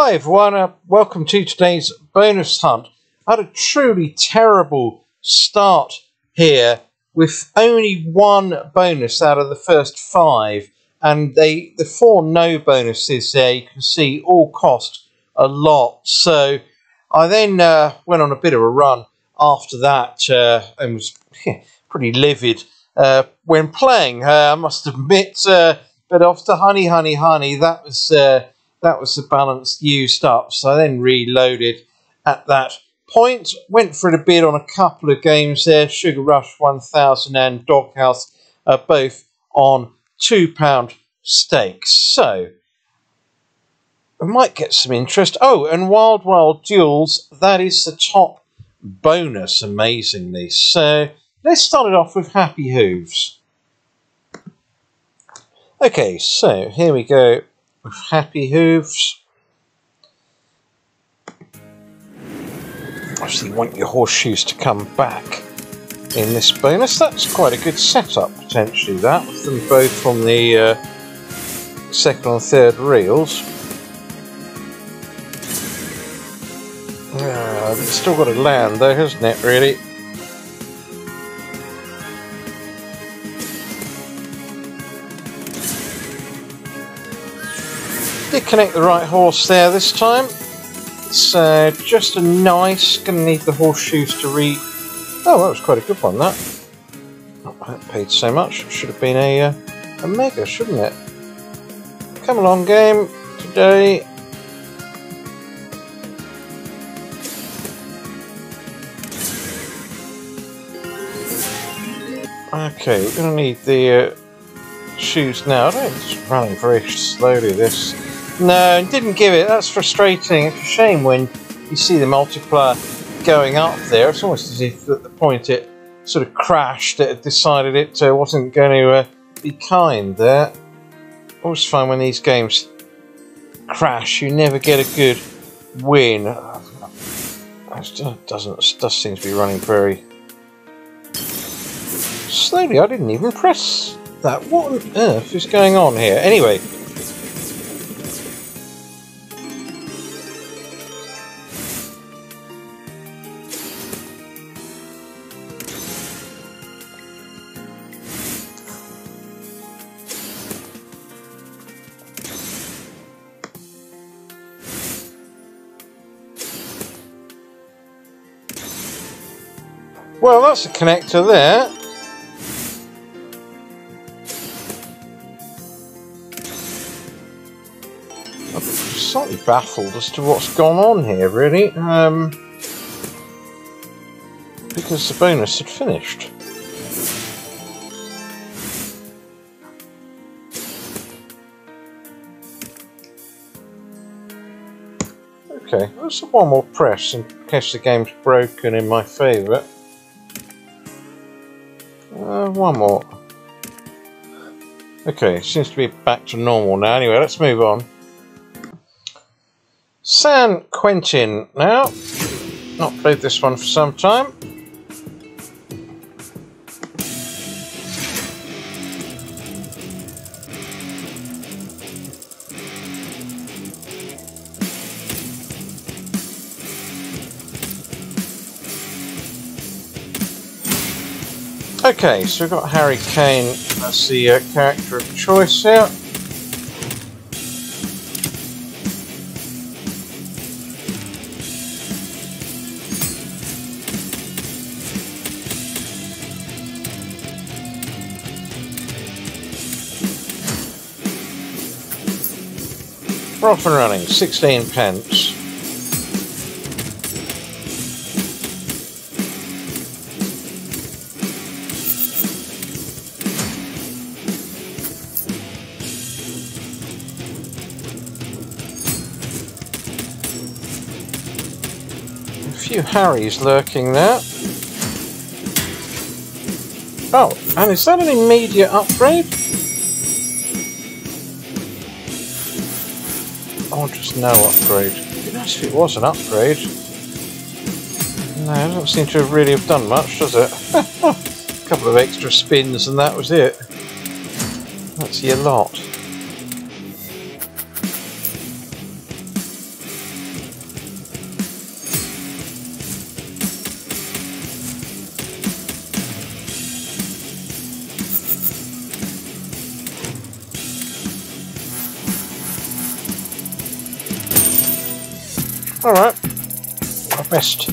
Hi everyone, uh, welcome to today's bonus hunt. I had a truly terrible start here with only one bonus out of the first five, and they the four no bonuses there you can see all cost a lot. So I then uh, went on a bit of a run after that uh, and was pretty livid uh, when playing. Uh, I must admit, uh, but after Honey, Honey, Honey, that was that was the balance used up. So I then reloaded at that point. Went for it a bid on a couple of games there. Sugar Rush 1000 and Doghouse are both on £2 stakes. So we might get some interest. Oh, and Wild Wild Duels, that is the top bonus, amazingly. So let's start it off with Happy Hooves. Okay, so here we go Happy Hooves. Obviously, you want your horseshoes to come back in this bonus. That's quite a good setup, potentially, that, with them both from the uh, second and third reels. Uh, it's still got to land, though, hasn't it, really? Connect the right horse there this time. Uh, just a nice, gonna need the horseshoes to read. Oh, that was quite a good one, that. Not that paid so much. Should have been a, uh, a mega, shouldn't it? Come along, game. Today. Okay, we're gonna need the uh, shoes now. I it's running very slowly, this. No, didn't give it. That's frustrating. It's a shame when you see the multiplier going up there. It's almost as if at the point it sort of crashed, it decided it uh, wasn't going to uh, be kind there. Always fun when these games crash. You never get a good win. It doesn't does seem to be running very slowly. I didn't even press that. What on earth is going on here? Anyway. Well, that's a connector there. I'm slightly baffled as to what's gone on here, really. Um, because the bonus had finished. Okay, let's have one more press in case the game's broken in my favour. Uh, one more. Okay, seems to be back to normal now. Anyway, let's move on. San Quentin now. Not played this one for some time. Okay, so we've got Harry Kane as the uh, character of choice here. We're off and running, 16 pence. Harrys lurking there. Oh, and is that an immediate upgrade? Oh, just no upgrade. If it was an upgrade. No, it doesn't seem to have really have done much, does it? A couple of extra spins and that was it. That's your lot. Alright. Our best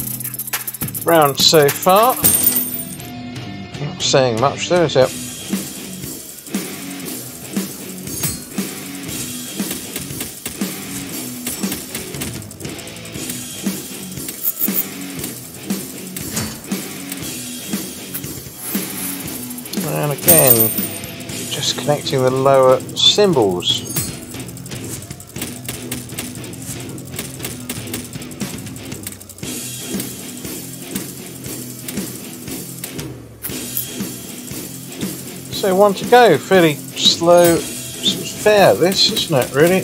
round so far. Not saying much there, is it? And again, just connecting the lower symbols. So one to go, fairly slow fair this, isn't it really?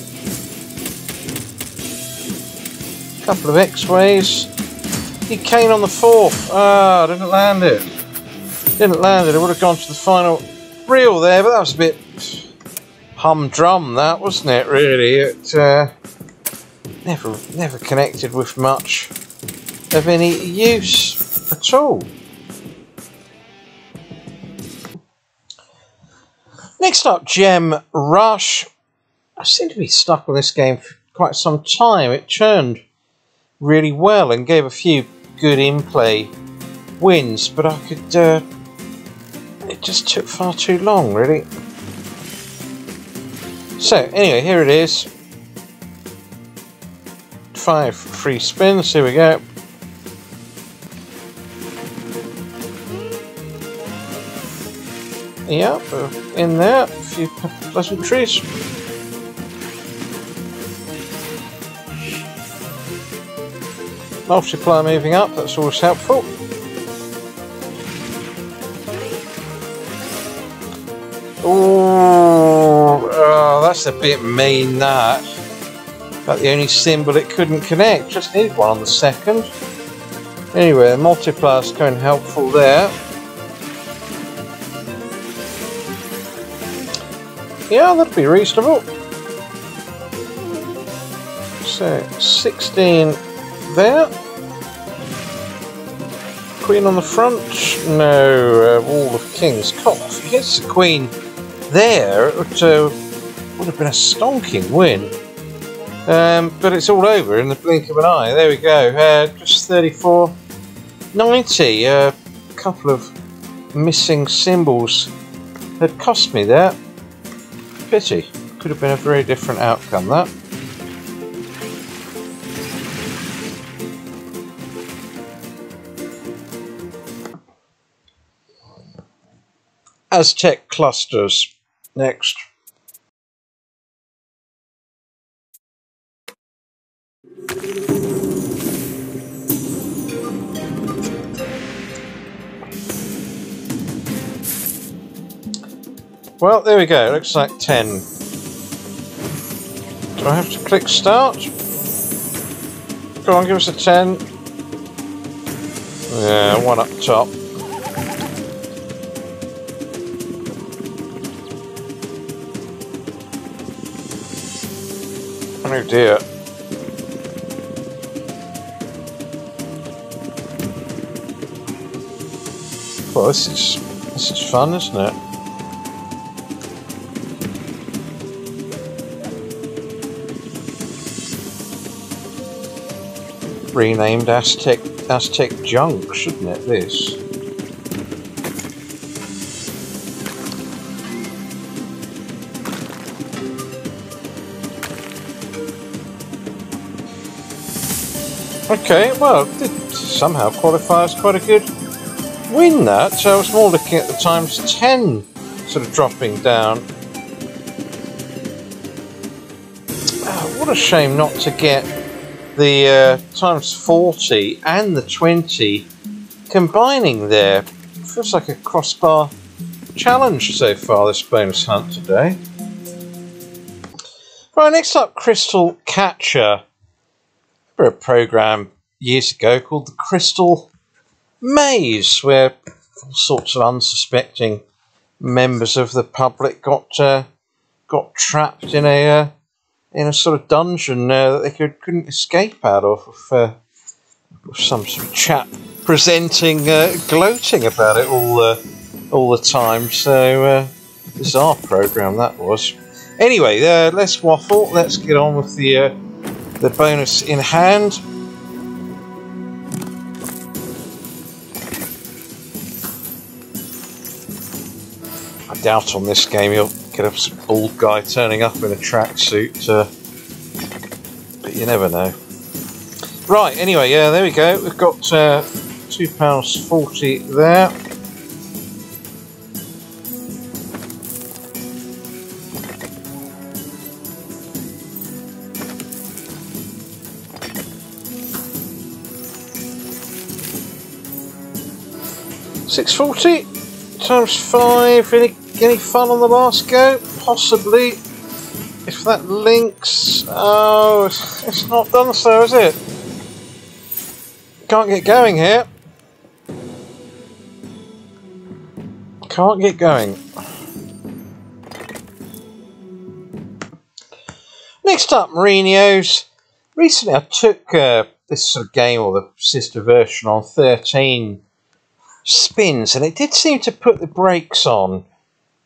Couple of X-Ways. He came on the fourth. Ah, didn't land it. Didn't land it. It would have gone to the final reel there, but that was a bit humdrum, that wasn't it? Really, it uh, never never connected with much of any use at all. Next up, Gem Rush. I seem to be stuck on this game for quite some time. It churned really well and gave a few good in-play wins, but I could... Uh, it just took far too long, really. So, anyway, here it is. Five free spins, here we go. Yep, in there, a few pleasantries. Multiplier moving up, that's always helpful. Ooh, oh, that's a bit mean that. About the only symbol it couldn't connect, just need one on the second. Anyway, the multiplier's coming helpful there. Yeah, that'd be reasonable. So, 16 there. Queen on the front. No, uh, Wall of Kings. God, if he gets the Queen there, it would, uh, would have been a stonking win. Um, but it's all over in the blink of an eye. There we go. Uh, just 34 90. A couple of missing symbols had cost me there. Pity. Could have been a very different outcome, that. Aztec clusters. Next. Well, there we go. Looks like 10. Do I have to click start? Go on, give us a 10. Yeah, one up top. Oh dear. Well, this is this is fun, isn't it? Renamed Aztec Aztec Junk, shouldn't it? This. Okay, well, somehow qualifies quite a good win that. So I was more looking at the times 10 sort of dropping down. Oh, what a shame not to get the uh, times 40 and the 20 combining there. Feels like a crossbar challenge so far, this bonus hunt today. Right, next up, Crystal Catcher. For a program years ago called the Crystal Maze, where all sorts of unsuspecting members of the public got uh, got trapped in a uh, in a sort of dungeon uh, that they could, couldn't escape out of. for uh, some sort of chap presenting, uh, gloating about it all, uh, all the time. So uh, bizarre program that was. Anyway, uh, let's waffle. Let's get on with the the bonus in hand. I doubt on this game you'll get a bald guy turning up in a tracksuit, uh, but you never know. Right, anyway, yeah, there we go. We've got uh, £2.40 there. Six forty times five. Any fun on the last go? Possibly. If that links, oh, it's not done so, is it? Can't get going here. Can't get going. Next up, Mourinho's. Recently I took uh, this sort of game, or the sister version, on 13 spins, and it did seem to put the brakes on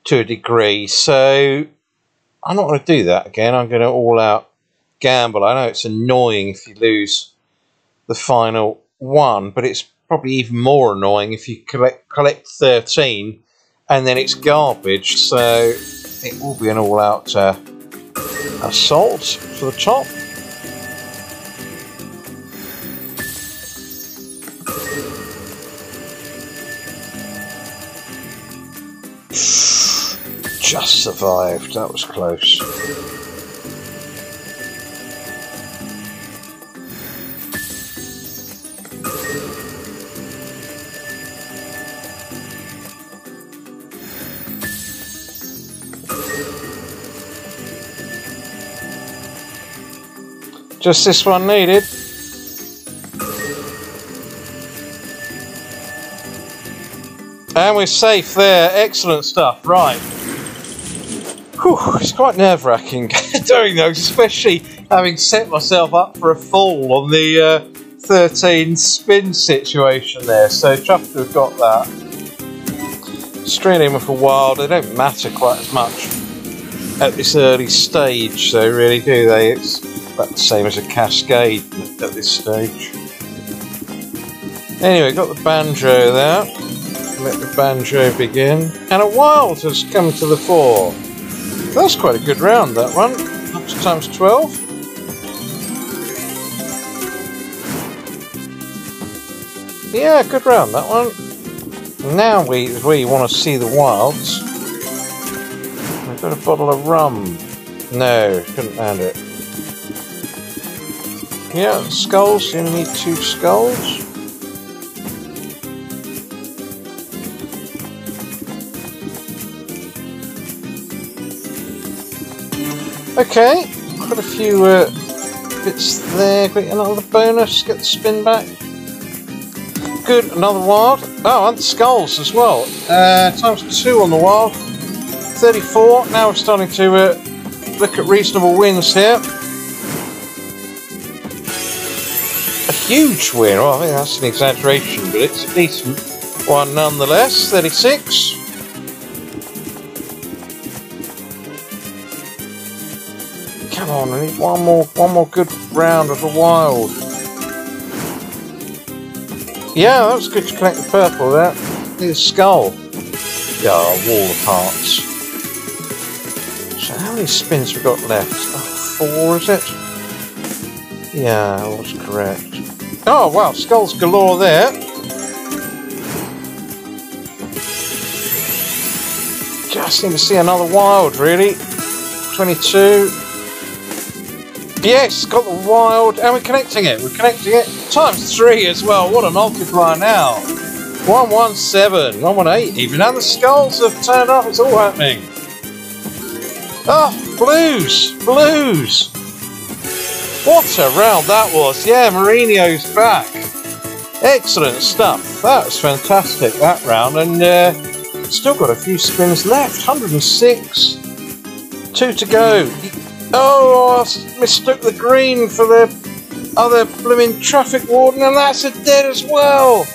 to a degree. So I'm not going to do that again. I'm going to all out gamble. I know it's annoying if you lose the final one, but it's probably even more annoying if you collect collect 13 and then it's garbage. So it will be an all out uh, assault for the top. Just survived. That was close. Just this one needed. And we're safe there. Excellent stuff. Right. Whew, it's quite nerve wracking doing those, especially having set myself up for a fall on the uh, 13 spin situation there. So, chuffed to have got that. Straight in with a wild, they don't matter quite as much at this early stage, so really do they? It's about the same as a cascade at this stage. Anyway, got the banjo there let the banjo begin. And a wild has come to the fore. That's quite a good round, that one. Times 12. Yeah, good round, that one. Now we, we want to see the wilds. We've got a bottle of rum. No, couldn't land it. Yeah, skulls. You need two skulls. Okay, quite a few uh, bits there. Got another bonus. Get the spin back. Good, another wild. Oh, and skulls as well. Uh, times two on the wild. 34. Now we're starting to uh, look at reasonable wins here. A huge win. Well, I think that's an exaggeration, but it's a decent one nonetheless. 36. On, I need one more, one more good round of the wild. Yeah, that was good to collect the purple there. A skull. Yeah, wall of hearts. So how many spins we got left? Oh, four, is it? Yeah, that was correct. Oh, wow, skulls galore there. Just need to see another wild, really. 22. Yes, got the wild, and we're connecting it. We're connecting it times three as well. What a multiplier now. 117, 118 even. And the skulls have turned up. It's all happening. Oh, blues, blues. What a round that was. Yeah, Mourinho's back. Excellent stuff. That was fantastic, that round. And uh, still got a few spins left. 106. Two to go. Oh, I mistook the green for the other blooming traffic warden, and that's a dead as well.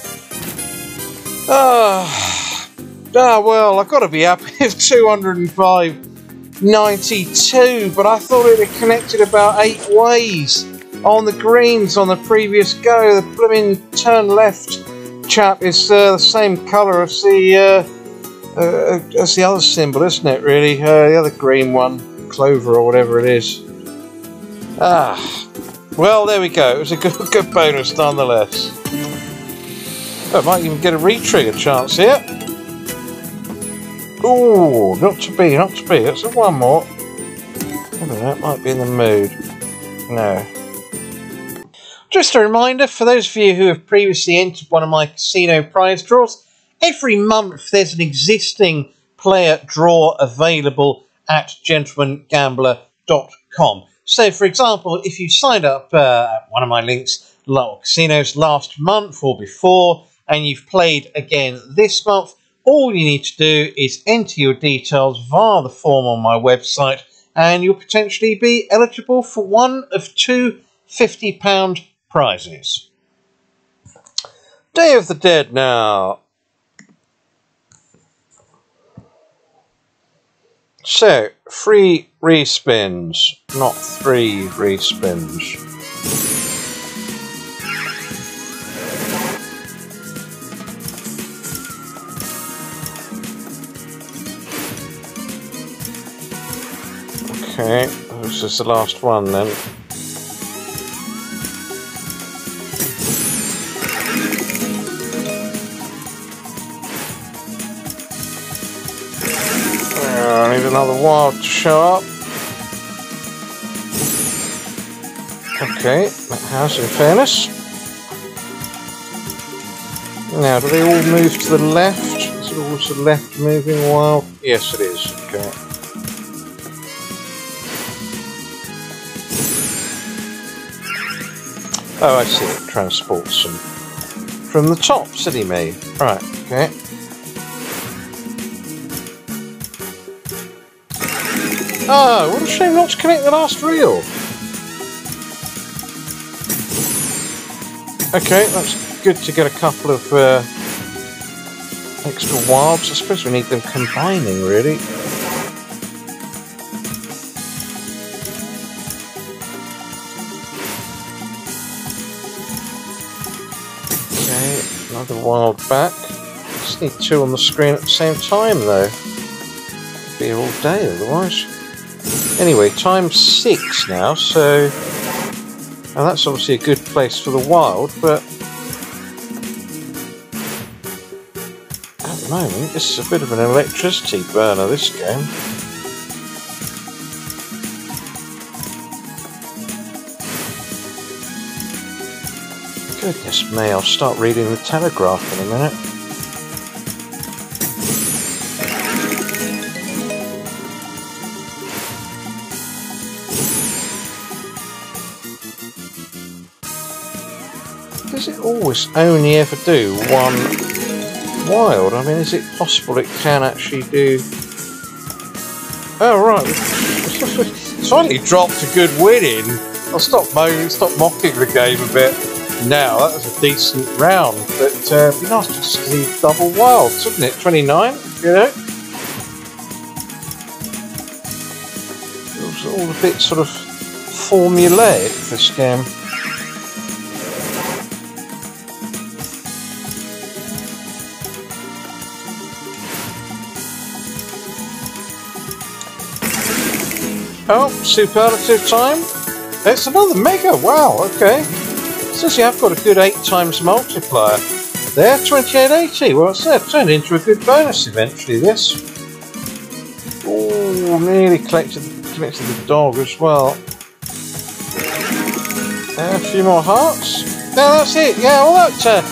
Ah, ah well, I've got to be happy with 205 92, but I thought it had connected about eight ways on the greens on the previous go. The blooming turn left chap is uh, the same colour as the uh, Uh, that's the other symbol, isn't it, really? Uh, the other green one, clover or whatever it is. Ah, well, there we go. It was a good, good bonus nonetheless. Oh, I might even get a retrigger chance here. Ooh, not to be, not to be. Let's have one more. I don't know, might be in the mood. No. Just a reminder for those of you who have previously entered one of my casino prize draws, every month there's an existing player draw available at gentlemangambler.com. So, for example, if you signed up uh, at one of my links, casinos last month or before, and you've played again this month, all you need to do is enter your details via the form on my website, and you'll potentially be eligible for one of two £50 prizes. Day of the Dead now. So, three respins, not three respins. Okay, this is the last one then. I need another wild to show up. Okay, that in fairness. Now, do they all move to the left? Is it always the left moving wild? Yes, it is. Okay. Oh, I see. It transports them from the top, silly me. Right, okay. Oh, what a shame not to connect the last reel. Okay, that's good to get a couple of uh, extra wilds. I suppose we need them combining, really. Okay, another wild back. Just need two on the screen at the same time, though. Be here all day otherwise. Anyway, time six now, so and that's obviously a good place for the wild, but at the moment this is a bit of an electricity burner, this game. Goodness me, I'll start reading the Telegraph in a minute. Always only ever do one wild? I mean, is it possible it can actually do... Oh, right. Finally dropped a good win in. I'll stop moaning, stop mocking the game a bit. Now, that was a decent round, but uh, it'd be nice to see double wilds, wouldn't it? 29, you know? It was all a bit sort of formulaic, this game. Oh, superlative time. It's another mega. Wow, okay. Says you have got a good 8 times multiplier. There, 2880. Well, it's there. Turned into a good bonus eventually, this. Oh, nearly collected, collected the dog as well. Uh, a few more hearts. Yeah, that's it. Yeah, well, that's a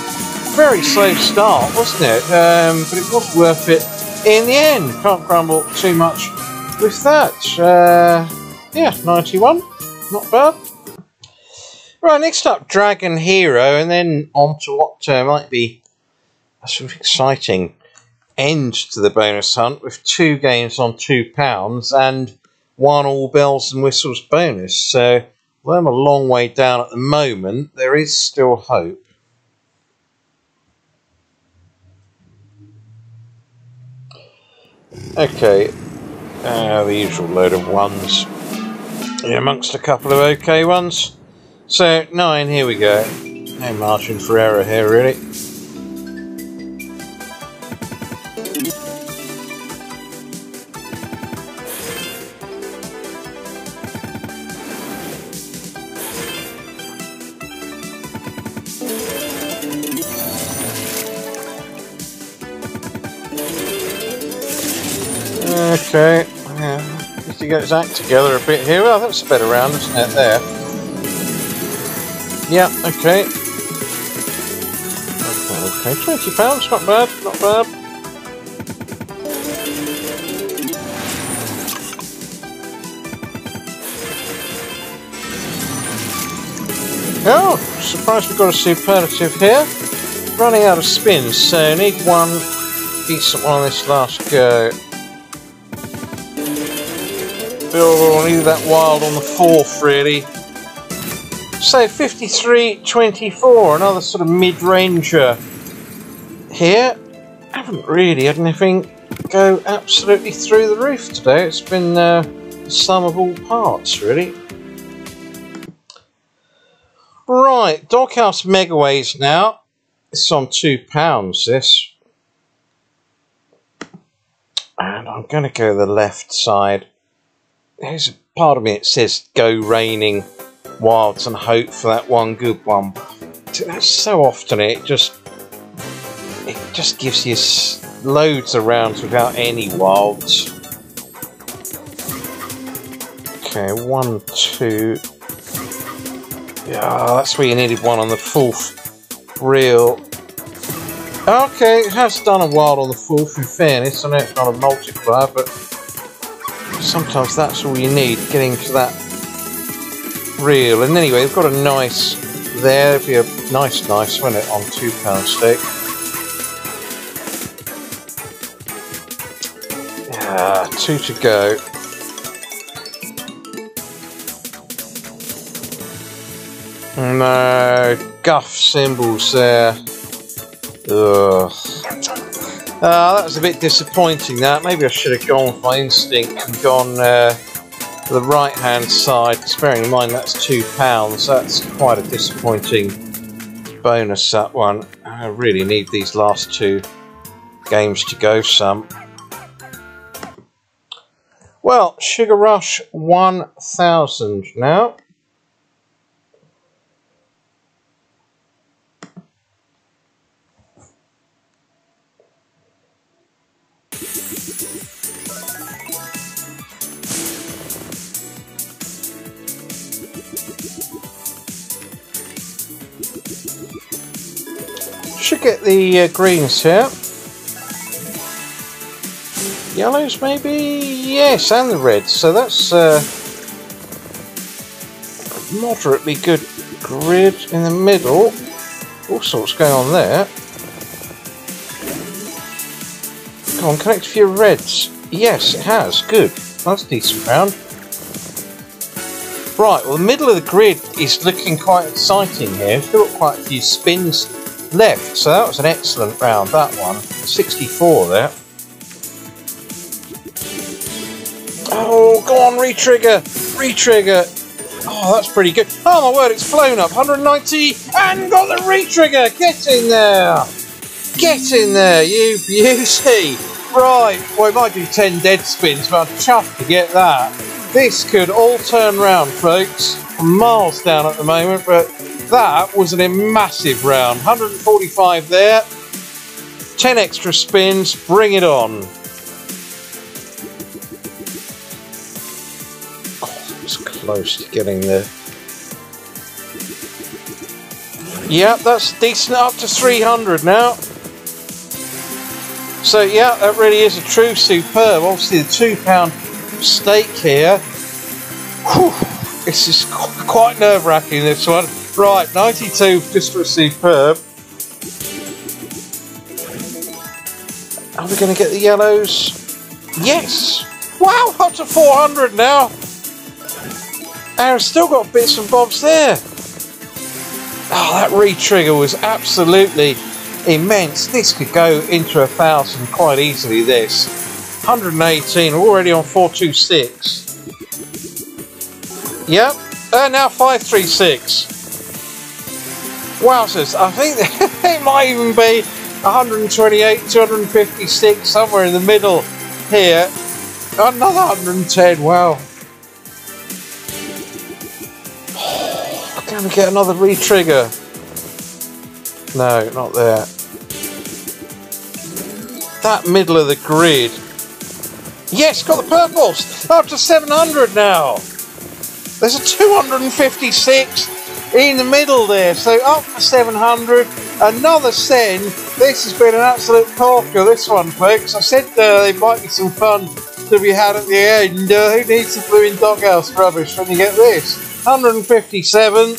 very slow start, wasn't it? Um, but it was worth it in the end. Can't grumble too much that, uh, yeah, 91. Not bad. Right, next up, Dragon Hero, and then on to what uh, might be a sort of exciting end to the bonus hunt with two games on £2 and one all bells and whistles bonus. So, although I'm a long way down at the moment, there is still hope. Okay, uh, the usual load of ones. Yeah, amongst a couple of okay ones. So, nine, here we go. No margin for error here, really. His act together a bit here. Well, that's a better round, isn't it? There. Yeah, okay. Okay, twenty pounds, not bad, not bad. Oh, surprised we've got a superlative here. Running out of spins, so need one decent one on this last go. Bill need that wild on the fourth, really. So 53.24, another sort of mid-ranger here. Haven't really had anything go absolutely through the roof today. It's been uh, the sum of all parts, really. Right, Doghouse Megaways now. It's on £2, this. And I'm going to go the left side. There's a part of me that says go raining wilds and hope for that one good one. That's so often it just it just gives you loads of rounds without any wilds. Okay, one, two, yeah, that's where you needed one on the fourth reel. Okay, it has done a wild on the fourth in fairness. I know it's not a multiplier, but sometimes that's all you need, getting to that reel. And anyway, they've got a nice there, it'd be a nice, nice, wouldn't it, on two pound stick. Yeah, two to go. No, guff symbols there. Ugh. Uh, that was a bit disappointing that. Maybe I should have gone my instinct and gone uh, to the right hand side. Bearing in mind that's two pounds, that's quite a disappointing bonus that one. I really need these last two games to go some. Well, Sugar Rush 1000 now. Should get the uh, greens here. Yellows maybe? Yes, and the reds. So that's uh, moderately good grid in the middle. All sorts going on there. Come on, connect a few reds. Yes, it has. Good. That's decent round. Right, well the middle of the grid is looking quite exciting here. Still got quite a few spins left, so that was an excellent round, that one. 64 there. Oh, go on, retrigger! Retrigger! Oh, that's pretty good. Oh my word, it's flown up. 190 and got the retrigger! Get in there! Get in there, you beauty! Right, well, it might do 10 dead spins, but I'm chuffed to get that. This could all turn round, folks. miles down at the moment, but that was a massive round. 145 there. 10 extra spins. Bring it on. Oh, it's close to getting there. Yep, that's decent. Up to 300 now. So yeah, that really is a true superb. Obviously the two pound stake here. Whew, this is quite nerve wracking this one. Right, 92 just for a superb. Are we going to get the yellows? Yes! Wow, up to 400 now. I've still got bits and bobs there. Oh, that re-trigger was absolutely immense. This could go into a thousand quite easily, this. 118, already on 426. Yep, and now 536. Wowzers, I think it might even be 128, 256, somewhere in the middle here. Another 110, wow. Can we get another re-trigger? No, not there. That middle of the grid Yes, got the purples. Up to 700 now. There's a 256 in the middle there. So up for 700. Another send. This has been an absolute corker, this one, folks. I said uh, there might be some fun to be had at the end. Uh, who needs the blue in doghouse rubbish when you get this? 157.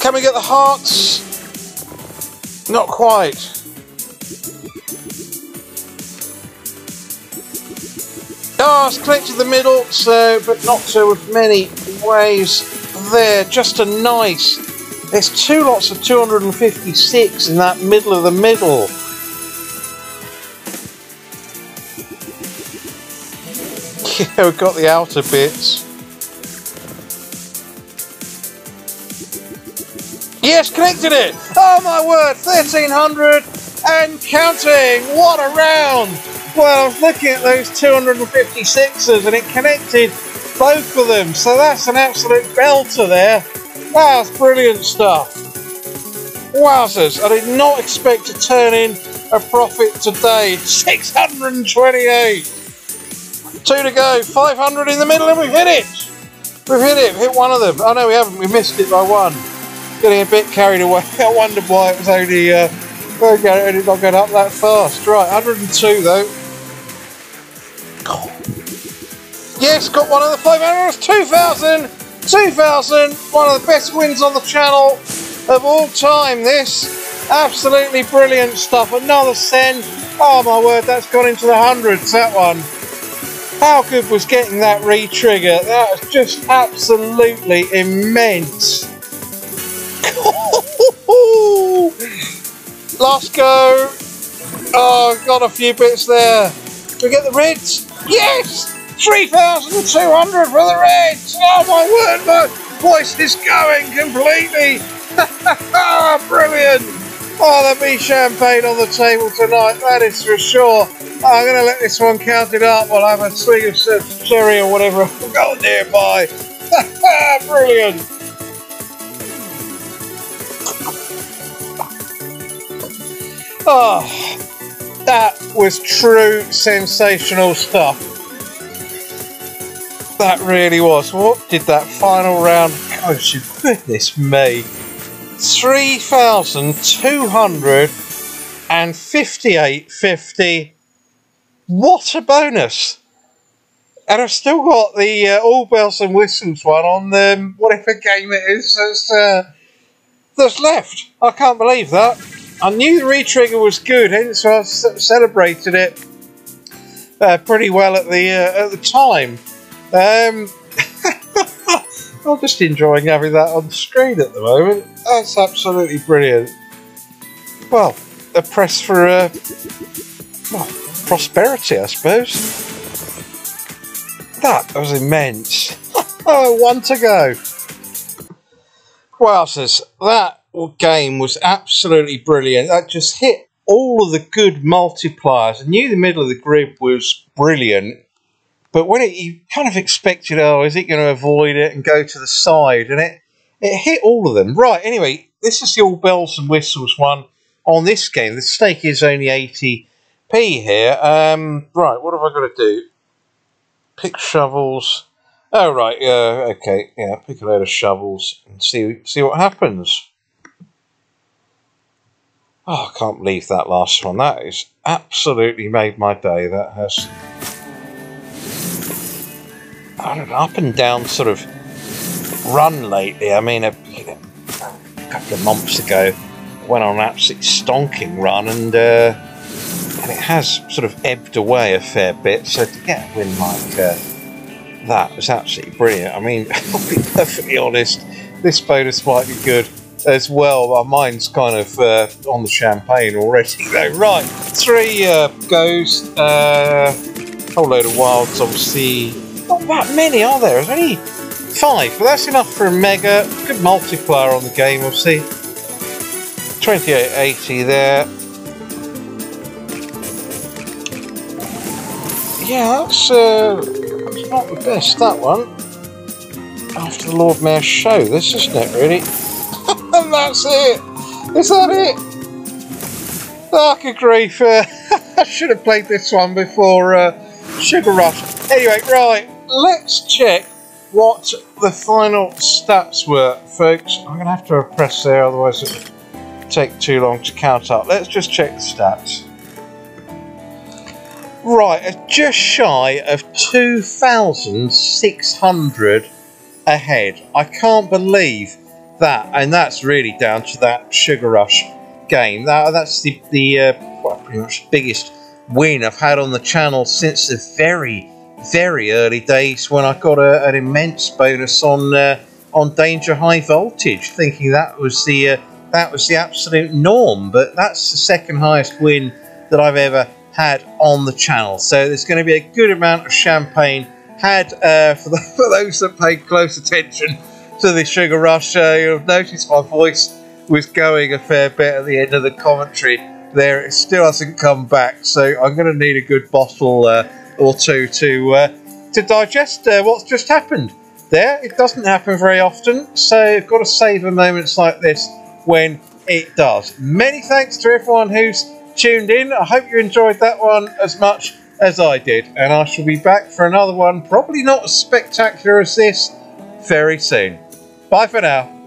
Can we get the hearts? Not quite. Oh, it's connected to the middle, so but not so many ways there. Just a nice. There's two lots of 256 in that middle of the middle. Yeah, we've got the outer bits. Yes, connected it! Oh my word, 1300 and counting! What a round! Well, I was looking at those 256ers and it connected both of them, so that's an absolute belter there. That's brilliant stuff. Wowzers, I did not expect to turn in a profit today. 628! Two to go, 500 in the middle, and we've hit it! We've hit it, hit one of them. Oh no, we haven't, we missed it by one. Getting a bit carried away. I wondered why it was only, uh, only not going up that fast. Right, 102 though. Yes, got one of the 500, 2000, 2000, one of the best wins on the channel of all time, this. Absolutely brilliant stuff. Another send. Oh my word, that's gone into the hundreds, that one. How good was getting that re-trigger? That was just absolutely immense. Last go. Oh, got a few bits there. we get the reds? Yes! 3,200 for the reds! Oh my word, my voice is going completely. Brilliant! Oh, there'll be champagne on the table tonight, that is for sure. I'm going to let this one count it up while I have a swig of sherry or whatever I've got nearby. Brilliant! Oh, that was true sensational stuff. That really was. What did that final round coach? Goodness me. 3,258.50. What a bonus! And I've still got the uh, all bells and whistles one on the whatever game it is that's, uh, that's left. I can't believe that. I knew the retrigger was good, so I celebrated it uh, pretty well at the uh, at the time. Um, I'm just enjoying having that on screen at the moment. That's absolutely brilliant. Well, a press for uh, well, prosperity, I suppose. That was immense. oh, one to go. Wowzers, that game was absolutely brilliant. That just hit all of the good multipliers. I knew the middle of the grid was brilliant, but when it, you kind of expected, oh, is it going to avoid it and go to the side? And it, it hit all of them. Right, anyway, this is the all bells and whistles one on this game. The stake is only 80p here. Um, right, what have I got to do? Pick shovels. Oh, right, yeah, okay, yeah, pick a load of shovels and see, see what happens. Oh, I can't believe that last one. That has absolutely made my day. That has. I don't know, up and down sort of run lately. I mean, a, you know, a couple of months ago, went on an absolute stonking run, and uh, and it has sort of ebbed away a fair bit. So to get a win like uh, that was absolutely brilliant. I mean, I'll be perfectly honest, this bonus might be good as well. My mind's kind of uh, on the champagne already, though. Right, three uh, goes. Uh, whole load of wilds, obviously. Not that many, are there? There's only five, but that's enough for a mega. Good multiplier on the game, obviously. 2880 there. Yeah, that's, uh, that's not the best, that one. After the Lord Mayor's show, this isn't it, really? That's it. Is that it? Dark grief. Uh, I should have played this one before uh, Sugar Rush. Anyway, right, let's check what the final stats were, folks. I'm going to have to press there, otherwise it will take too long to count up. Let's just check the stats. Right, just shy of 2,600 ahead. I can't believe that, and that's really down to that Sugar Rush game. That, that's the, the uh, well, pretty much biggest win I've had on the channel since the very, very early days when I got a, an immense bonus on uh, on Danger High Voltage, thinking that was the uh, that was the absolute norm. But that's the second highest win that I've ever had on the channel. So there's going to be a good amount of champagne had uh, for, the, for, those that paid close attention to the Sugar Rush. Uh, you'll notice my voice was going a fair bit at the end of the commentary. There, it still hasn't come back, so I'm going to need a good bottle uh, or two to uh, to digest uh, what's just happened. There, it doesn't happen very often, so you've got to savour moments like this when it does. Many thanks to everyone who's tuned in. I hope you enjoyed that one as much as I did, and I shall be back for another one, probably not as spectacular as this, very soon. Bye for now.